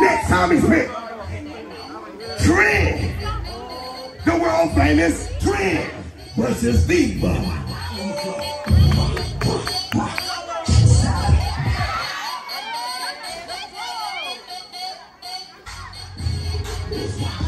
Next time he spent Trend. The world famous Trend versus Diva. Wow.